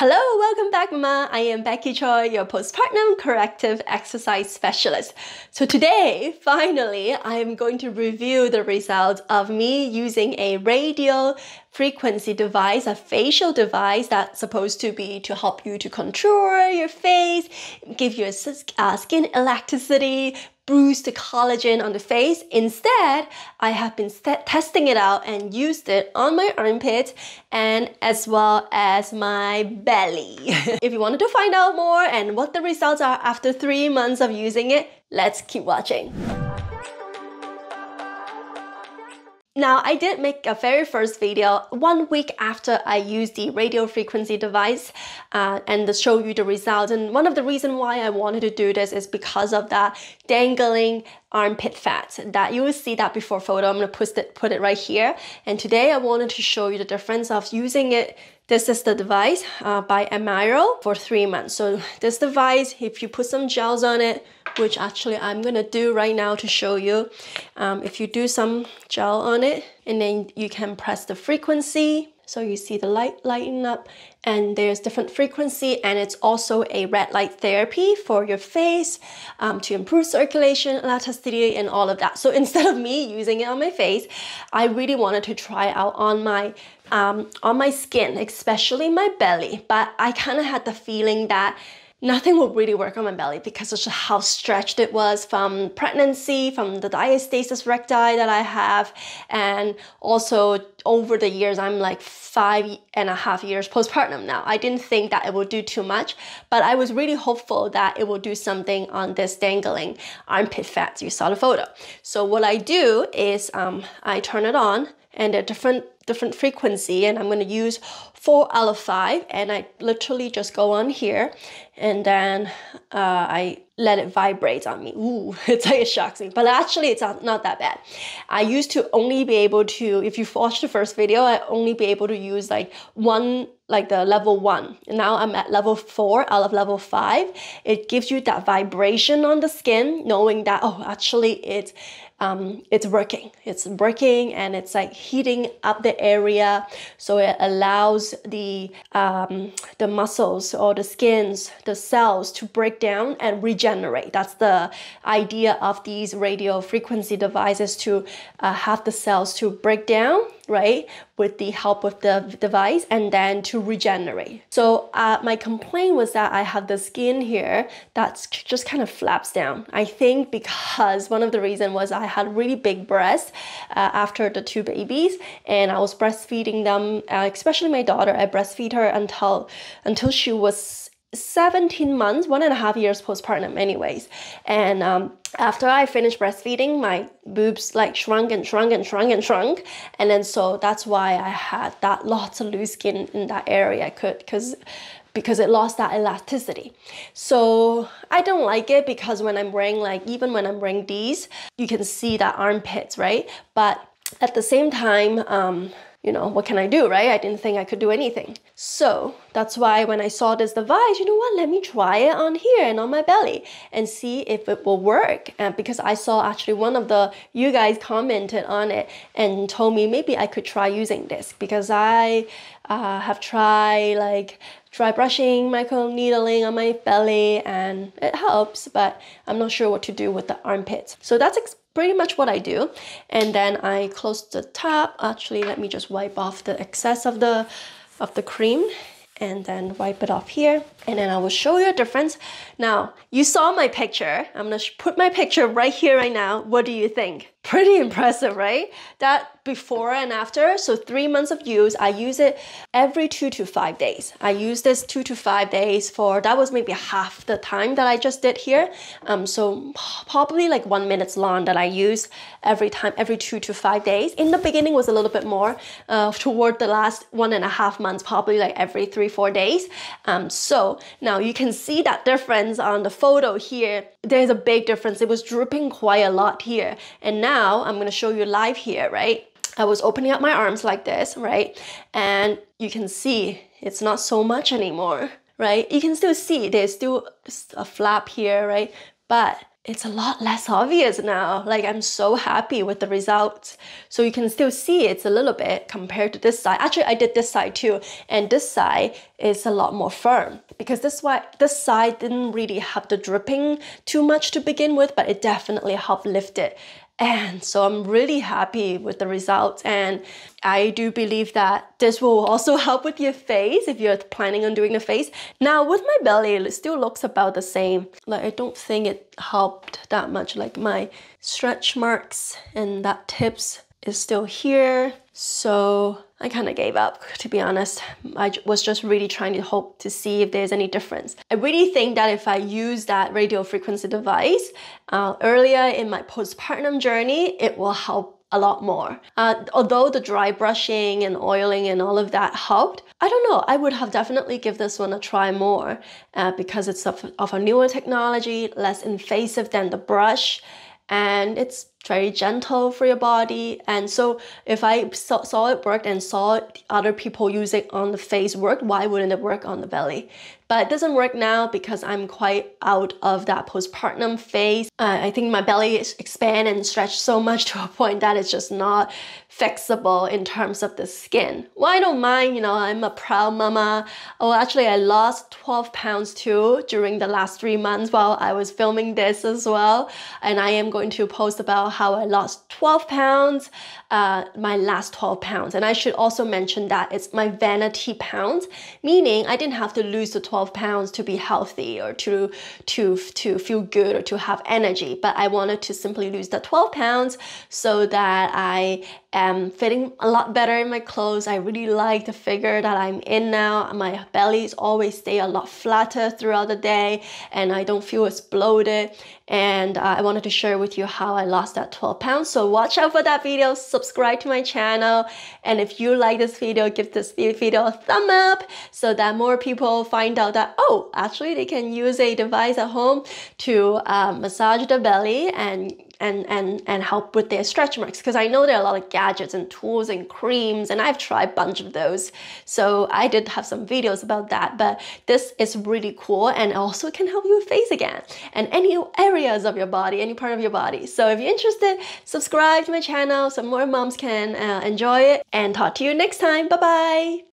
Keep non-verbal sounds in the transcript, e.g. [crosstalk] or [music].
Hello, welcome back, Mama. I am Becky Choi, your postpartum corrective exercise specialist. So today, finally, I am going to review the results of me using a radio frequency device, a facial device that's supposed to be to help you to contour your face, give you a uh, skin elasticity, boost the collagen on the face. Instead, I have been testing it out and used it on my armpit and as well as my belly. [laughs] if you wanted to find out more and what the results are after three months of using it, let's keep watching. Now, I did make a very first video one week after I used the radio frequency device uh, and show you the results. And one of the reasons why I wanted to do this is because of that dangling armpit fat that you will see that before photo. I'm gonna put it, put it right here. And today I wanted to show you the difference of using it this is the device uh, by Amiro for three months. So this device, if you put some gels on it, which actually I'm gonna do right now to show you, um, if you do some gel on it, and then you can press the frequency, so you see the light lighting up and there's different frequency and it's also a red light therapy for your face um, to improve circulation, elasticity and all of that. So [laughs] instead of me using it on my face, I really wanted to try out on my um, on my skin, especially my belly. But I kind of had the feeling that nothing would really work on my belly because of how stretched it was from pregnancy, from the diastasis recti that I have, and also over the years, I'm like five and a half years postpartum now. I didn't think that it would do too much, but I was really hopeful that it will do something on this dangling armpit fat. You saw the photo. So what I do is um, I turn it on and a different different frequency and I'm going to use 4 out of 5 and I literally just go on here and then uh, I let it vibrate on me. Ooh, [laughs] it's like it shocks me, but actually it's not that bad. I used to only be able to, if you watched the first video, I only be able to use like one, like the level one. And now I'm at level four out of level five. It gives you that vibration on the skin, knowing that, oh, actually it's um, it's working. It's working and it's like heating up the area. So it allows the, um, the muscles or the skins, the cells to break down and regenerate. That's the idea of these radio frequency devices to uh, have the cells to break down right, with the help of the device and then to regenerate. So uh, my complaint was that I have the skin here that's just kind of flaps down. I think because [laughs] one of the reason was I had really big breasts uh, after the two babies and I was breastfeeding them, uh, especially my daughter, I breastfeed her until, until she was 17 months, one and a half years postpartum anyways. And um, after I finished breastfeeding, my boobs like shrunk and shrunk and shrunk and shrunk. And then so that's why I had that lots of loose skin in that area I could because because it lost that elasticity. So I don't like it because when I'm wearing like even when I'm wearing these, you can see that armpits, right? But at the same time, um, you know, what can I do, right? I didn't think I could do anything. So that's why when I saw this device, you know what, let me try it on here and on my belly and see if it will work. And because I saw actually one of the, you guys commented on it and told me maybe I could try using this because I uh, have tried like dry brushing, micro needling on my belly and it helps, but I'm not sure what to do with the armpits. So that's pretty much what I do. And then I close the top. Actually, let me just wipe off the excess of the of the cream and then wipe it off here and then I will show you a difference. Now, you saw my picture. I'm gonna put my picture right here right now. What do you think? Pretty impressive, right? That before and after, so three months of use, I use it every two to five days. I use this two to five days for, that was maybe half the time that I just did here. Um, so probably like one minutes long that I use every time, every two to five days. In the beginning was a little bit more, uh, toward the last one and a half months, probably like every three, four days. Um, so now you can see that difference on the photo here. There's a big difference. It was dripping quite a lot here. And now I'm gonna show you live here, right? I was opening up my arms like this, right? And you can see it's not so much anymore, right? You can still see there's still a flap here, right? But it's a lot less obvious now. Like I'm so happy with the results. So you can still see it's a little bit compared to this side. Actually, I did this side too. And this side is a lot more firm because this, way, this side didn't really have the dripping too much to begin with, but it definitely helped lift it. And so I'm really happy with the results. And I do believe that this will also [laughs] help with your face if you're planning on doing the face. Now with my belly, it still looks about the same. Like I don't think it helped that much. Like my stretch marks and that tips is still here. So I kind of gave up, to be honest. I was just really trying to hope to see if there's any difference. I really think that if I use that radio frequency device uh, earlier in my postpartum journey, it will help a lot more. Uh, although the dry brushing and oiling and all of that helped, I don't know, I would have definitely give this one a try more uh, because it's of, of a newer technology, less invasive than the brush and it's very gentle for your body. And so if I saw, saw it worked and saw other people use it on the face work, why wouldn't it work on the belly? But it doesn't work now because I'm quite out of that postpartum phase. Uh, I think my belly is expand and stretch so much [laughs] to a point that it's just not flexible in terms of the skin. Well, I don't mind, you know, I'm a proud mama. Oh, actually, I lost 12 pounds too during the last three months while I was filming this as well. And I am going to post about how I lost 12 pounds, uh, my last 12 pounds. And I should also mention that it's my vanity pounds, meaning I didn't have to lose the 12 pounds to be healthy or to, to, to feel good or to have energy. But I wanted to simply lose the 12 pounds so that I am fitting a lot better in my clothes. I really like the figure that I'm in now. My bellies always stay a lot flatter throughout the day and I don't feel as bloated. And uh, I wanted to share with you how I lost that 12 pounds. So watch out for that video, subscribe to my channel. And if you like this video, give this video a thumb up so that more people find out that, oh, actually they can use a device at home to uh, massage the belly and and, and, and help with their stretch marks because I know there are a lot of gadgets and tools and creams and I've tried a bunch of those. So I did have some videos about that, but this is really cool and also can help you with face again and any areas of your body, any part of your body. So if you're interested, subscribe to my channel so more moms can uh, enjoy it and talk to you next time. Bye bye.